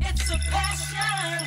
It's a passion.